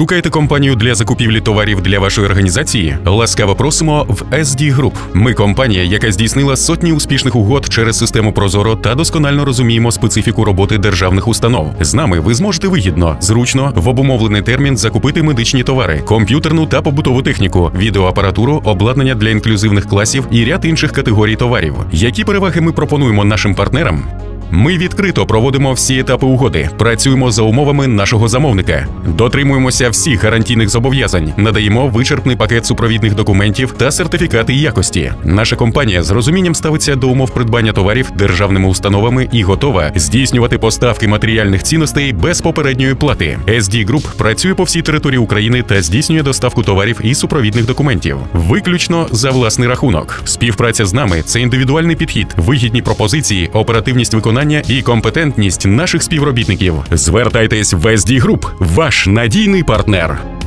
Шукаєте компанію для закупівлі товарів для вашої організації? Ласкаво просимо в SD Group. Ми компанія, яка здійснила сотні успішних угод через систему Прозоро та досконально розуміємо специфіку роботи державних установ. З нами ви зможете вигідно, зручно в обумовлений термін закупити медичні товари, комп'ютерну та побутову техніку, відеоапаратуру, обладнання для інклюзивних класів і ряд інших категорій товарів. Які переваги ми пропонуємо нашим партнерам? Ми відкрито проводимо всі етапи угоди, працюємо за умовами нашого замовника, дотримуємося всіх гарантійних зобов'язань, надаємо вичерпний пакет супровідних документів та сертифікати якості. Наша компанія з розумінням ставиться до умов придбання товарів державними установами і готова здійснювати поставки матеріальних цінностей без попередньої плати. SD Group працює по всій території України та здійснює доставку товарів і супровідних документів, виключно за власний рахунок. Співпраця з нами це індивідуальний підхід, вигідні пропозиції, оперативність виконання і компетентність наших співробітників. Звертайтесь в SD Group, ваш надійний партнер.